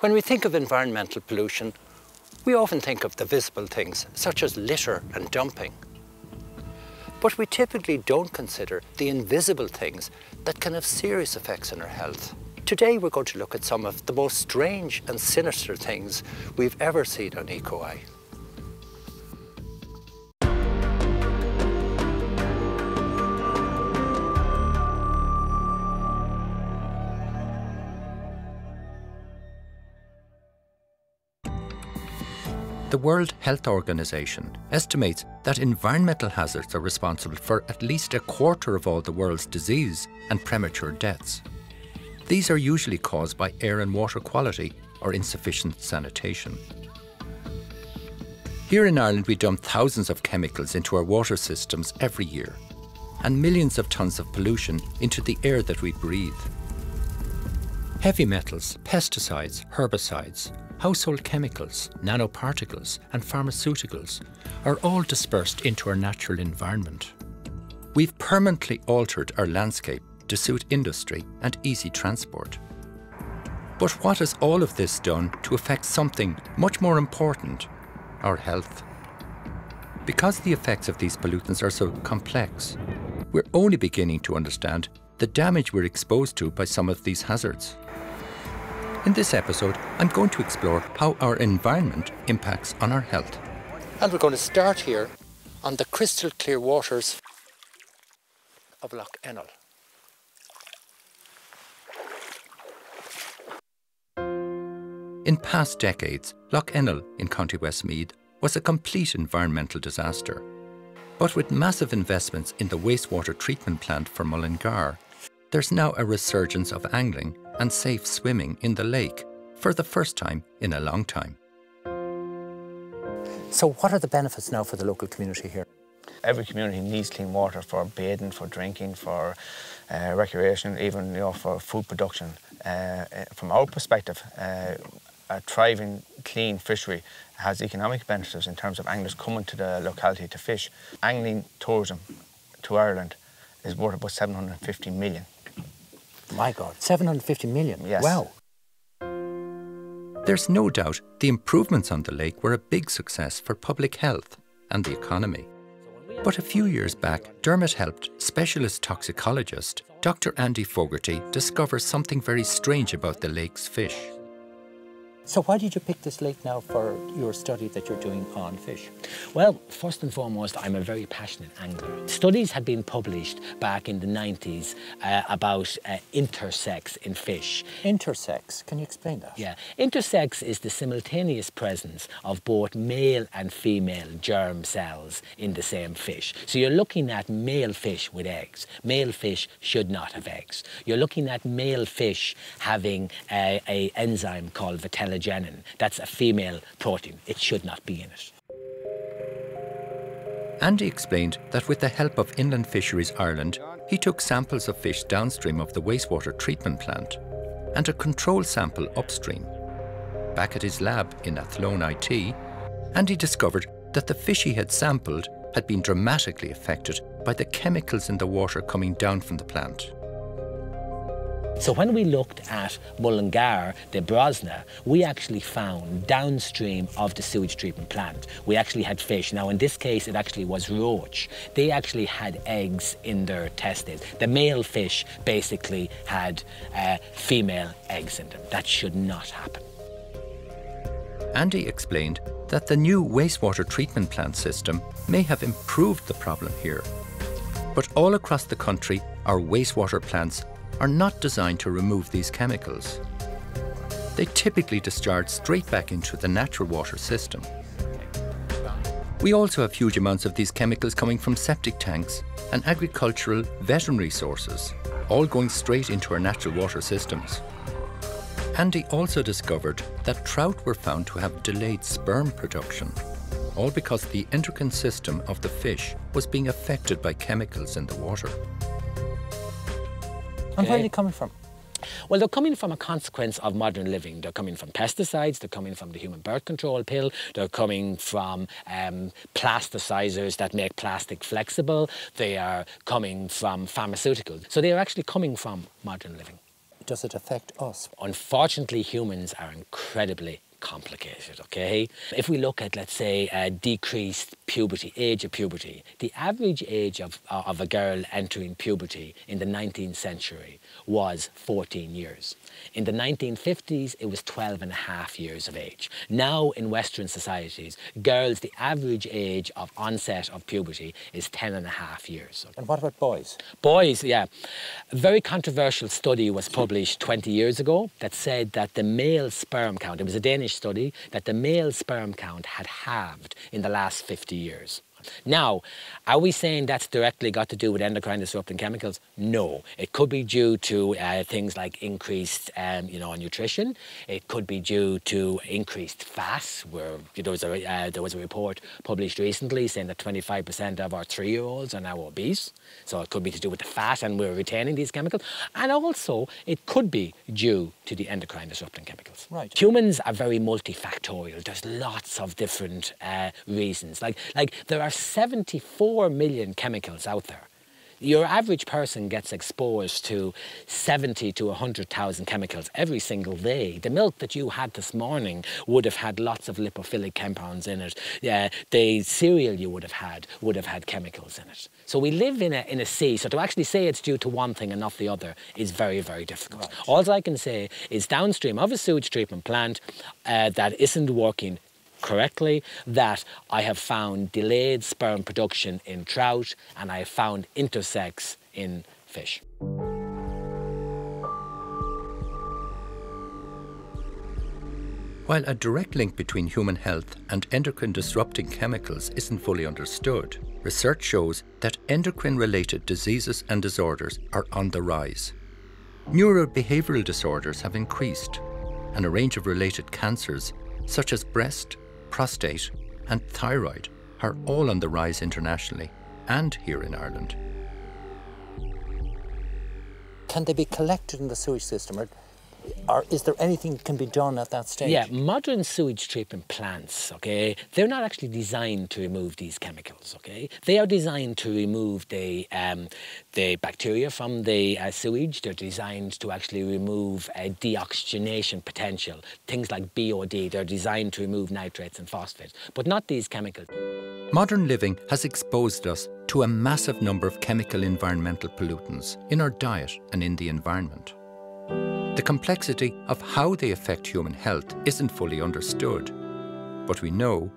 When we think of environmental pollution, we often think of the visible things, such as litter and dumping. But we typically don't consider the invisible things that can have serious effects on our health. Today we're going to look at some of the most strange and sinister things we've ever seen on EcoEye. The World Health Organization estimates that environmental hazards are responsible for at least a quarter of all the world's disease and premature deaths. These are usually caused by air and water quality or insufficient sanitation. Here in Ireland, we dump thousands of chemicals into our water systems every year and millions of tonnes of pollution into the air that we breathe. Heavy metals, pesticides, herbicides, household chemicals, nanoparticles, and pharmaceuticals are all dispersed into our natural environment. We've permanently altered our landscape to suit industry and easy transport. But what has all of this done to affect something much more important, our health? Because the effects of these pollutants are so complex, we're only beginning to understand the damage we're exposed to by some of these hazards. In this episode, I'm going to explore how our environment impacts on our health. And we're going to start here on the crystal clear waters of Lough Ennell. In past decades, Lough Ennell in County Westmeath was a complete environmental disaster. But with massive investments in the wastewater treatment plant for Mullingar, there's now a resurgence of angling and safe swimming in the lake for the first time in a long time. So what are the benefits now for the local community here? Every community needs clean water for bathing, for drinking, for uh, recreation, even you know, for food production. Uh, uh, from our perspective, uh, a thriving, clean fishery has economic benefits in terms of anglers coming to the locality to fish. Angling tourism to Ireland is worth about 750 million. My God, 750 million? Yes. Wow. There's no doubt the improvements on the lake were a big success for public health and the economy. But a few years back, Dermot helped specialist toxicologist Dr. Andy Fogarty discover something very strange about the lake's fish. So why did you pick this lake now for your study that you're doing on fish? Well, first and foremost, I'm a very passionate angler. Studies had been published back in the 90s uh, about uh, intersex in fish. Intersex, can you explain that? Yeah, intersex is the simultaneous presence of both male and female germ cells in the same fish. So you're looking at male fish with eggs. Male fish should not have eggs. You're looking at male fish having a, a enzyme called that's a female protein. It should not be in it. Andy explained that with the help of Inland Fisheries Ireland, he took samples of fish downstream of the wastewater treatment plant and a control sample upstream. Back at his lab in Athlone IT, Andy discovered that the fish he had sampled had been dramatically affected by the chemicals in the water coming down from the plant. So when we looked at Mullingar de Brosna, we actually found downstream of the sewage treatment plant, we actually had fish. Now in this case, it actually was roach. They actually had eggs in their testes. The male fish basically had uh, female eggs in them. That should not happen. Andy explained that the new wastewater treatment plant system may have improved the problem here. But all across the country, our wastewater plants are not designed to remove these chemicals. They typically discharge straight back into the natural water system. We also have huge amounts of these chemicals coming from septic tanks and agricultural veterinary sources, all going straight into our natural water systems. Andy also discovered that trout were found to have delayed sperm production, all because the endocrine system of the fish was being affected by chemicals in the water. And where are they coming from? Well, they're coming from a consequence of modern living. They're coming from pesticides, they're coming from the human birth control pill, they're coming from um, plasticizers that make plastic flexible, they are coming from pharmaceuticals. So they are actually coming from modern living. does it affect us? Unfortunately, humans are incredibly complicated, okay? If we look at, let's say, uh, decreased puberty, age of puberty, the average age of, uh, of a girl entering puberty in the 19th century was 14 years. In the 1950s, it was 12 and a half years of age. Now, in Western societies, girls, the average age of onset of puberty is 10 and a half years. And what about boys? Boys, yeah. A very controversial study was published 20 years ago that said that the male sperm count, it was a Danish study, that the male sperm count had halved in the last 50 years. Now, are we saying that's directly got to do with endocrine disrupting chemicals? No. It could be due to uh, things like increased, um, you know, nutrition. It could be due to increased fat. Where there was a uh, there was a report published recently saying that 25% of our three-year-olds are now obese. So it could be to do with the fat, and we're retaining these chemicals. And also, it could be due to the endocrine disrupting chemicals. Right. Humans are very multifactorial. There's lots of different uh, reasons. Like like there are 74 million chemicals out there. Your average person gets exposed to 70 to 100,000 chemicals every single day. The milk that you had this morning would have had lots of lipophilic compounds in it. Uh, the cereal you would have had would have had chemicals in it. So we live in a, in a sea. So to actually say it's due to one thing and not the other is very, very difficult. Right. All I can say is downstream of a sewage treatment plant uh, that isn't working correctly that I have found delayed sperm production in trout and I have found intersex in fish. While a direct link between human health and endocrine disrupting chemicals isn't fully understood, research shows that endocrine related diseases and disorders are on the rise. Neurobehavioral disorders have increased, and a range of related cancers, such as breast, prostate, and thyroid are all on the rise internationally and here in Ireland. Can they be collected in the sewage system or or is there anything that can be done at that stage? Yeah, modern sewage treatment plants, okay, they're not actually designed to remove these chemicals, okay? They are designed to remove the, um, the bacteria from the uh, sewage. They're designed to actually remove uh, deoxygenation potential. Things like BOD, they're designed to remove nitrates and phosphates, but not these chemicals. Modern living has exposed us to a massive number of chemical environmental pollutants in our diet and in the environment. The complexity of how they affect human health isn't fully understood, but we know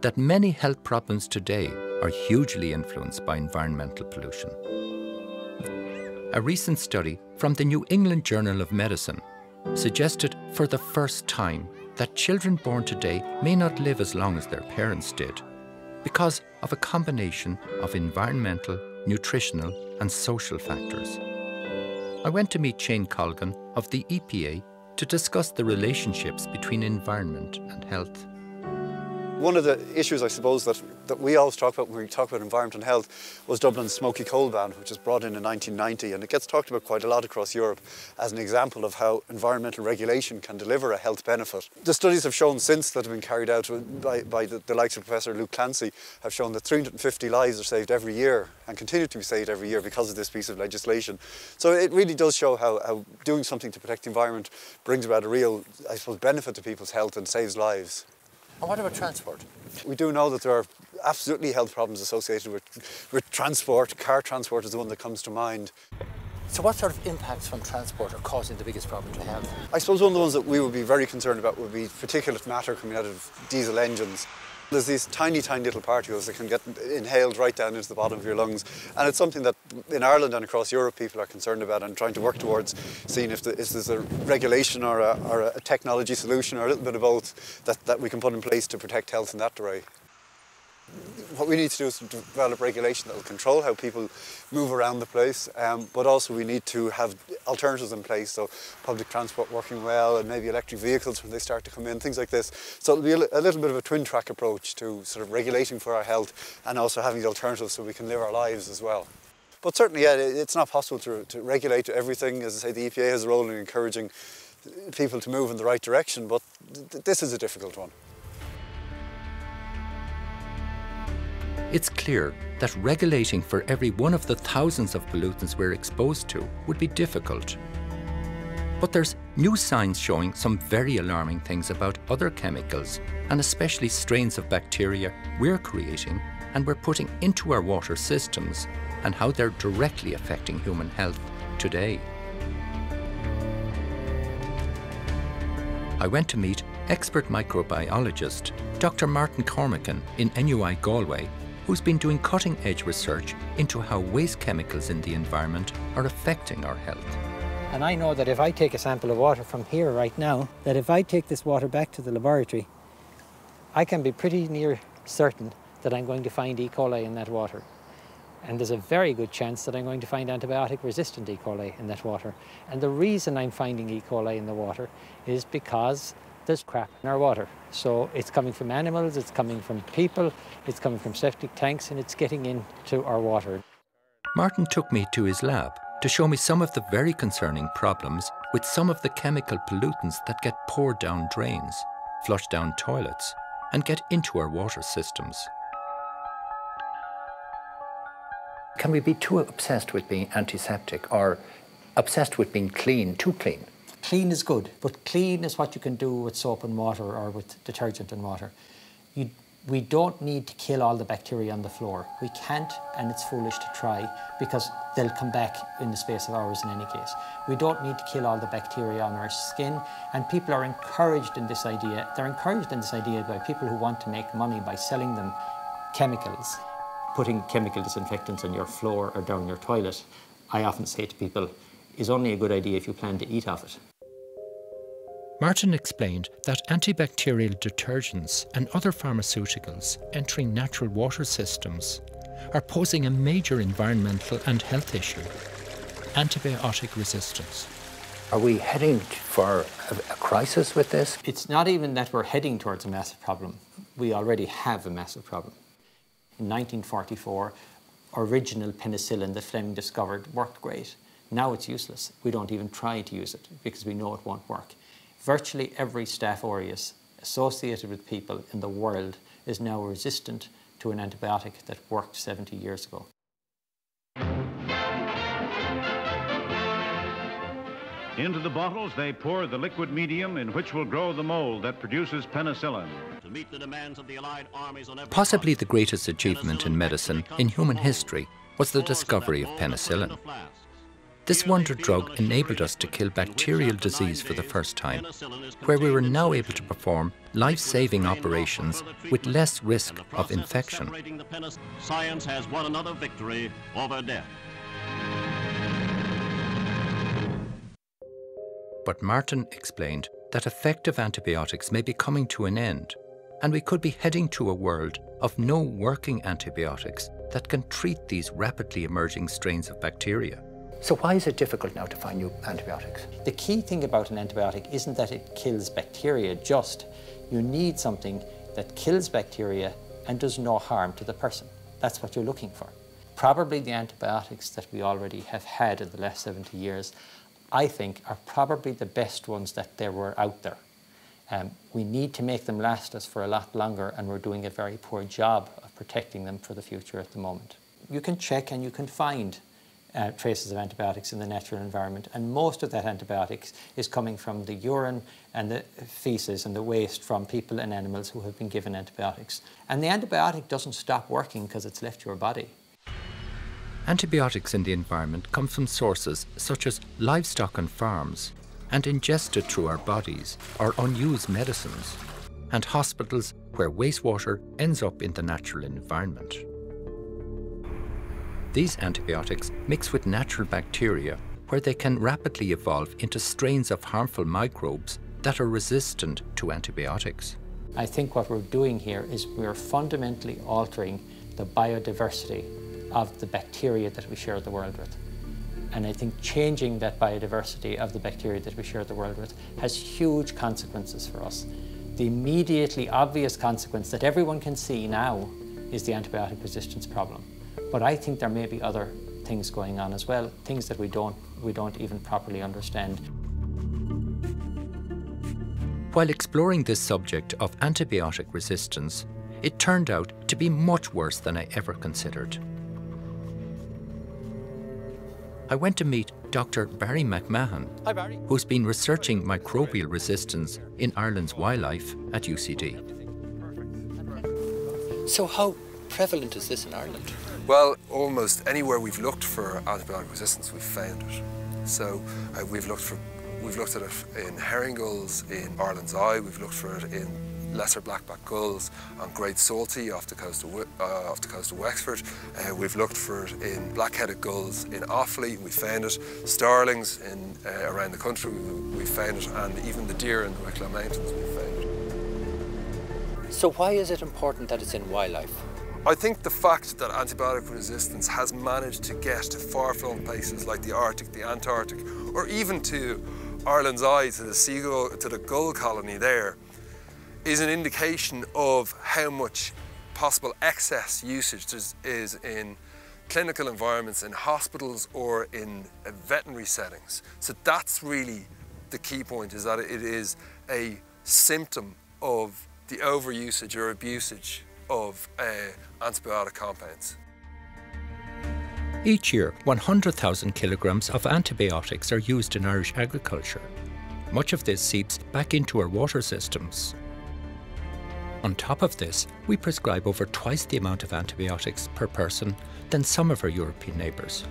that many health problems today are hugely influenced by environmental pollution. A recent study from the New England Journal of Medicine suggested for the first time that children born today may not live as long as their parents did because of a combination of environmental, nutritional and social factors. I went to meet Shane Colgan of the EPA to discuss the relationships between environment and health. One of the issues, I suppose, that, that we always talk about when we talk about environment and health was Dublin's smoky coal ban, which was brought in in 1990. And it gets talked about quite a lot across Europe as an example of how environmental regulation can deliver a health benefit. The studies have shown since that have been carried out by, by the, the likes of Professor Luke Clancy have shown that 350 lives are saved every year and continue to be saved every year because of this piece of legislation. So it really does show how, how doing something to protect the environment brings about a real, I suppose, benefit to people's health and saves lives. And what about transport? We do know that there are absolutely health problems associated with, with transport. Car transport is the one that comes to mind. So what sort of impacts from transport are causing the biggest problem to health? I suppose one of the ones that we would be very concerned about would be particulate matter coming out of diesel engines. There's these tiny, tiny little particles that can get inhaled right down into the bottom of your lungs. And it's something that in Ireland and across Europe people are concerned about and trying to work towards seeing if, the, if there's a regulation or a, or a technology solution or a little bit of both that, that we can put in place to protect health in that way what we need to do is develop regulation that will control how people move around the place, um, but also we need to have alternatives in place, so public transport working well and maybe electric vehicles when they start to come in, things like this. So it'll be a, little bit of a twin track approach to sort of regulating for our health and also having the alternatives so we can live our lives as well. But certainly, yeah, it's not possible to, to regulate everything. As I say, the EPA has a role in encouraging people to move in the right direction, but th this is a difficult one. It's clear that regulating for every one of the thousands of pollutants we're exposed to would be difficult. But there's new signs showing some very alarming things about other chemicals, and especially strains of bacteria we're creating and we're putting into our water systems, and how they're directly affecting human health today. I went to meet expert microbiologist Dr. Martin Cormican in NUI Galway, who's been doing cutting edge research into how waste chemicals in the environment are affecting our health. And I know that if I take a sample of water from here right now, that if I take this water back to the laboratory, I can be pretty near certain that I'm going to find E. coli in that water. And there's a very good chance that I'm going to find antibiotic resistant E. coli in that water. And the reason I'm finding E. coli in the water is because there's crap in our water. So it's coming from animals, it's coming from people, it's coming from septic tanks, and it's getting into our water. Martin took me to his lab to show me some of the very concerning problems with some of the chemical pollutants that get poured down drains, flushed down toilets, and get into our water systems. Can we be too obsessed with being antiseptic or obsessed with being clean, too clean? Clean is good, but clean is what you can do with soap and water or with detergent and water. You, we don't need to kill all the bacteria on the floor. We can't, and it's foolish to try because they'll come back in the space of hours in any case. We don't need to kill all the bacteria on our skin, and people are encouraged in this idea. They're encouraged in this idea by people who want to make money by selling them chemicals. Putting chemical disinfectants on your floor or down your toilet, I often say to people, is only a good idea if you plan to eat off it. Martin explained that antibacterial detergents and other pharmaceuticals entering natural water systems are posing a major environmental and health issue antibiotic resistance. Are we heading for a, a, crisis with this? It's not even that we're heading towards a massive problem. We already have a massive problem. In 1944, original penicillin that Fleming discovered worked great. Now it's useless. We don't even try to use it because we know it won't work. Virtually every Staph aureus associated with people in the world is now resistant to an antibiotic that worked 70 years ago. Into the bottles, they pour the liquid medium in which will grow the mold that produces penicillin. The Possibly the greatest achievement in medicine in human history was the discovery of penicillin. This wonder drug enabled us to kill bacterial disease for the first time, where we were now able to perform life-saving operations with less risk of infection. Science has won another victory over death. But Martin explained that effective antibiotics may be coming to an end, and we could be heading to a world of no working antibiotics that can treat these rapidly emerging strains of bacteria. So why is it difficult now to find new antibiotics? The key thing about an antibiotic isn't that it kills bacteria just. You need something that kills bacteria and does no harm to the person. That's what you're looking for. Probably the antibiotics that we already have had in the last 70 years, I think, are probably the best ones that there were out there. Um, we need to make them last us for a lot longer, and we're doing a very poor job of protecting them for the future at the moment. You can check and you can find uh, traces of antibiotics in the natural environment. And most of that antibiotics is coming from the urine and the feces and the waste from people and animals who have been given antibiotics. And the antibiotic doesn't stop working because it's left your body. Antibiotics in the environment come from sources such as livestock and farms, and ingested through our bodies or unused medicines, and hospitals where wastewater ends up in the natural environment. These antibiotics mix with natural bacteria where they can rapidly evolve into strains of harmful microbes that are resistant to antibiotics. I think what we're doing here is we're fundamentally altering the biodiversity of the bacteria that we share the world with. And I think changing that biodiversity of the bacteria that we share the world with has huge consequences for us. The immediately obvious consequence that everyone can see now is the antibiotic resistance problem. But I think there may be other things going on as well, things that we don't, we don't even properly understand. While exploring this subject of antibiotic resistance, it turned out to be much worse than I ever considered. I went to meet Dr. Barry McMahon, Hi, Barry. who's been researching microbial resistance in Ireland's wildlife at UCD. So, how prevalent is this in Ireland? Well, almost anywhere we've looked for antibiotic resistance, we've found it. So uh, we've looked for, we've looked at it in herring gulls in Ireland's Eye. We've looked for it in lesser blackback gulls on Great Saltee off the coast of, uh, off the coast of Wexford. Uh, we've looked for it in black-headed gulls in Offaly. and We found it. Starlings in uh, around the country. We, we found it, and even the deer in the Wicklow Mountains. We found it. So, why is it important that it's in wildlife? I think the fact that antibiotic resistance has managed to get to far-flung places like the Arctic, the Antarctic, or even to Ireland's Eye, to the seagull, to the gull colony there, is an indication of how much possible excess usage is in clinical environments, in hospitals or in veterinary settings. So that's really the key point, is that it is a symptom of the overusage or abusage of uh, antibiotic compounds. Each year, 100,000 kilograms of antibiotics are used in Irish agriculture. Much of this seeps back into our water systems. On top of this, we prescribe over twice the amount of antibiotics per person than some of our European neighbours.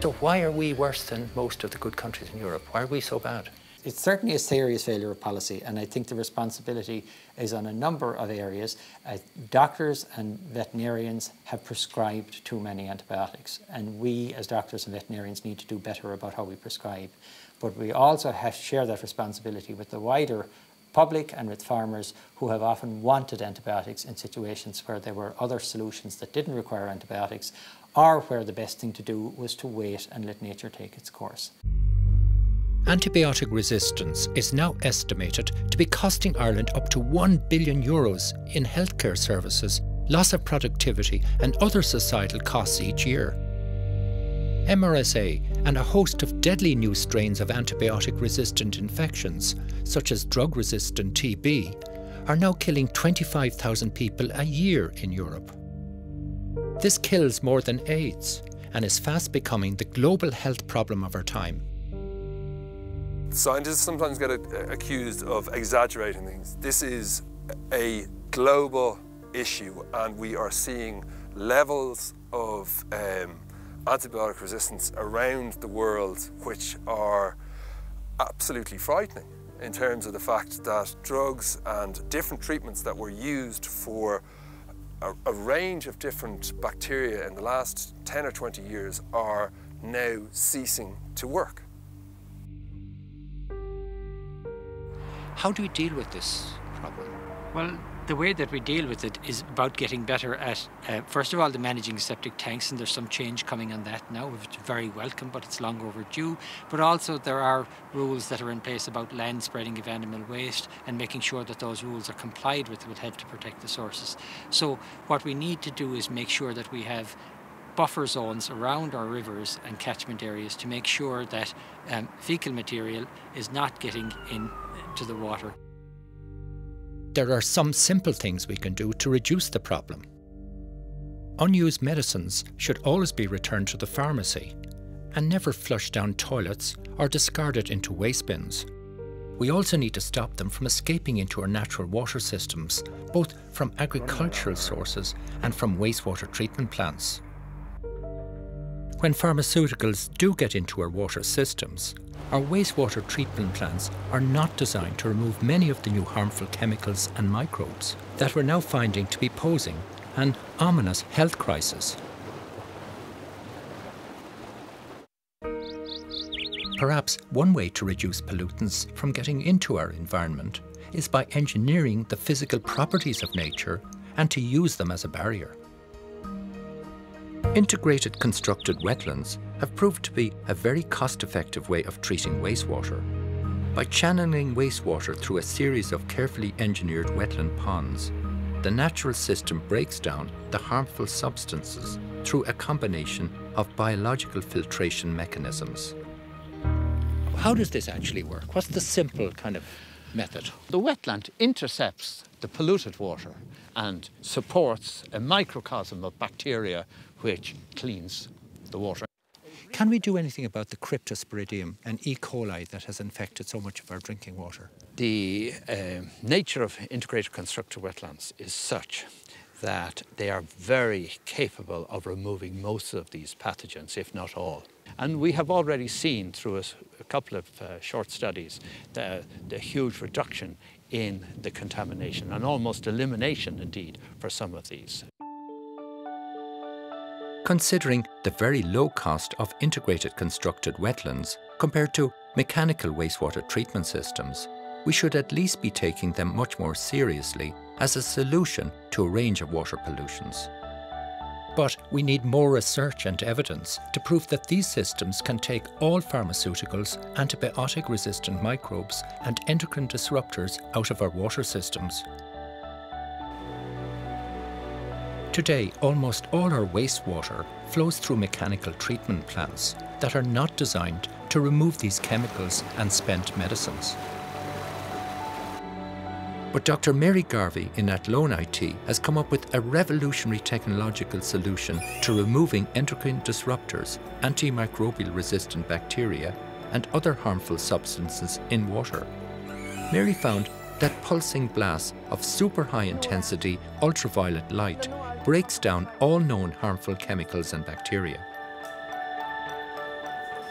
So, why are we worse than most of the good countries in Europe? Why are we so bad? It's certainly a serious failure of policy, and I think the responsibility is on a number of areas. Uh, doctors and veterinarians have prescribed too many antibiotics, and we, as doctors and veterinarians, need to do better about how we prescribe. But we also have to share that responsibility with the wider public and with farmers who have often wanted antibiotics in situations where there were other solutions that didn't require antibiotics, or where the best thing to do was to wait and let nature take its course. Antibiotic resistance is now estimated to be costing Ireland up to 1 billion euros in healthcare services, loss of productivity, and other societal costs each year. MRSA and a host of deadly new strains of antibiotic resistant infections, such as drug resistant TB, are now killing 25,000 people a year in Europe. This kills more than AIDS and is fast becoming the global health problem of our time. Scientists sometimes get accused of exaggerating things. This is a global issue and we are seeing levels of um, antibiotic resistance around the world which are absolutely frightening in terms of the fact that drugs and different treatments that were used for a, a range of different bacteria in the last 10 or 20 years are now ceasing to work. How do we deal with this problem? Well, the way that we deal with it is about getting better at, uh, first of all, the managing septic tanks, and there's some change coming on that now, which is very welcome, but it's long overdue. But also, there are rules that are in place about land spreading of animal waste and making sure that those rules are complied with will help to protect the sources. So, what we need to do is make sure that we have buffer zones around our rivers and catchment areas to make sure that um, fecal material is not getting into the water. There are some simple things we can do to reduce the problem. Unused medicines should always be returned to the pharmacy and never flushed down toilets or discarded into waste bins. We also need to stop them from escaping into our natural water systems, both from agricultural sources and from wastewater treatment plants. When pharmaceuticals do get into our water systems, our wastewater treatment plants are not designed to remove many of the new harmful chemicals and microbes that we're now finding to be posing an ominous health crisis. Perhaps one way to reduce pollutants from getting into our environment is by engineering the physical properties of nature and to use them as a barrier. Integrated constructed wetlands have proved to be a very cost-effective way of treating wastewater. By channeling wastewater through a series of carefully engineered wetland ponds, the natural system breaks down the harmful substances through a combination of biological filtration mechanisms. How does this actually work? What's the simple kind of method? The wetland intercepts the polluted water and supports a microcosm of bacteria which cleans the water. Can we do anything about the cryptosporidium and E. coli that has infected so much of our drinking water? The uh, nature of integrated constructed wetlands is such that they are very capable of removing most of these pathogens, if not all. And we have already seen through a, a couple of uh, short studies the, the huge reduction in the contamination and almost elimination indeed for some of these. Considering the very low cost of integrated constructed wetlands compared to mechanical wastewater treatment systems, we should at least be taking them much more seriously as a solution to a range of water pollutions. But we need more research and evidence to prove that these systems can take all pharmaceuticals, antibiotic resistant microbes, and endocrine disruptors out of our water systems. Today, almost all our wastewater flows through mechanical treatment plants that are not designed to remove these chemicals and spent medicines. But Dr. Mary Garvey in Athlone IT has come up with a revolutionary technological solution to removing endocrine disruptors, antimicrobial resistant bacteria, and other harmful substances in water. Mary found that pulsing blasts of super high intensity ultraviolet light breaks down all known harmful chemicals and bacteria.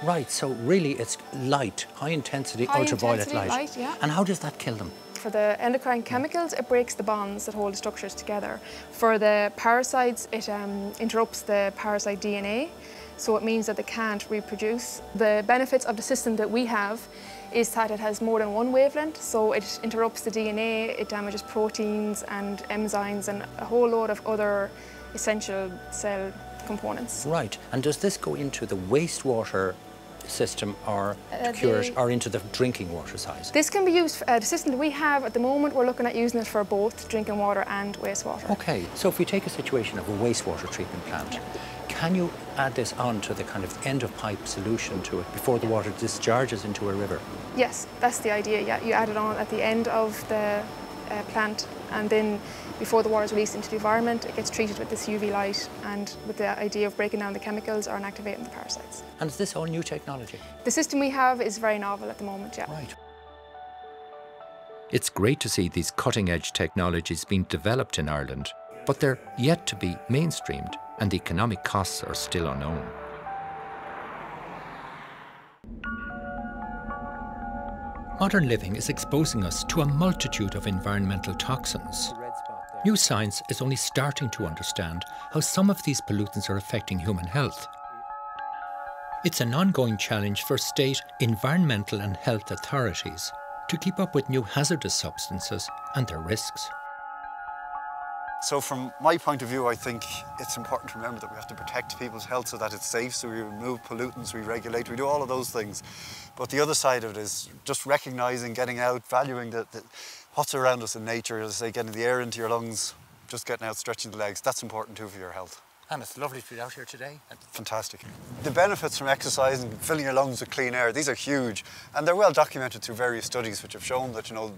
Right, so really it's light, high intensity high ultraviolet intensity light. light, yeah. And how does that kill them? For the endocrine chemicals, it breaks the bonds that hold the structures together. For the parasites, it um, interrupts the parasite DNA, so it means that they can't reproduce. The benefits of the system that we have is that it has more than one wavelength, so it interrupts the DNA, it damages proteins and enzymes and a whole load of other essential cell components. Right, and does this go into the wastewater system or Uh, the- it, or into the drinking water side? This can be used, uh, the system that we have at the moment, we're looking at using it for both drinking water and wastewater. Okay, so if we take a situation of a wastewater treatment plant, can you add this on to the kind of end of pipe solution to it before the water discharges into a river? Yes, that's the idea, yeah. You add it on at the end of the uh, plant and then before the water is released into the environment, it gets treated with this UV light and with the idea of breaking down the chemicals or inactivating the parasites. And is this all new technology? The system we have is very novel at the moment, yeah. Right. It's great to see these cutting edge technologies being developed in Ireland, but they're yet to be mainstreamed and the economic costs are still unknown. Modern living is exposing us to a multitude of environmental toxins. New science is only starting to understand how some of these pollutants are affecting human health. It's an ongoing challenge for state environmental and health authorities to keep up with new hazardous substances and their risks. So from my point of view, I think it's important to remember that we have to protect people's health so that it's safe, so we remove pollutants, we regulate, we do all of those things. But the other side of it is just recognising, getting out, valuing the, the, what's around us in nature, as I say, getting the air into your lungs, just getting out, stretching the legs, that's important too for your health. And it's lovely to be out here today. Fantastic. The benefits from exercise and filling your lungs with clean air, these are huge. And they're well documented through various studies which have shown that, you know,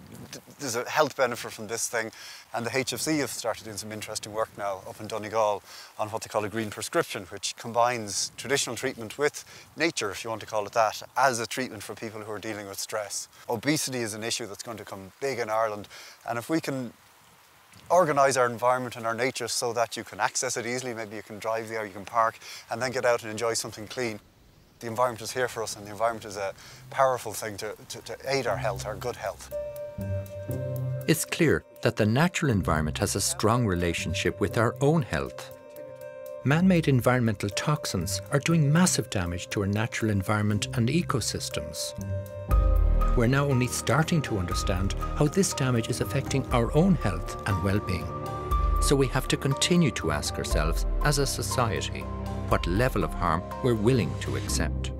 there's a health benefit from this thing. And the HSE have started doing some interesting work now up in Donegal on what they call a green prescription, which combines traditional treatment with nature, if you want to call it that, as a treatment for people who are dealing with stress. Obesity is an issue that's going to come big in Ireland. And if we can organise our environment and our nature so that you can access it easily. Maybe you can drive there, you can park, and then get out and enjoy something clean. The environment is here for us, and the environment is a powerful thing to, to, to aid our health, our good health. It's clear that the natural environment has a strong relationship with our own health. Man made environmental toxins are doing massive damage to our natural environment and ecosystems. We're now only starting to understand how this damage is affecting our own health and well being. So we have to continue to ask ourselves, as a society, what level of harm we're willing to accept.